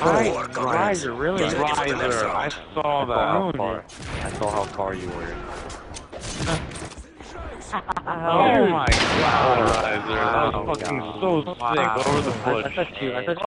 Right, Riser, really? Riser, I saw that. How How far? I saw how far you were. Oh my god, Riser, that was Oh, fucking God. so sick over the I, I bush. I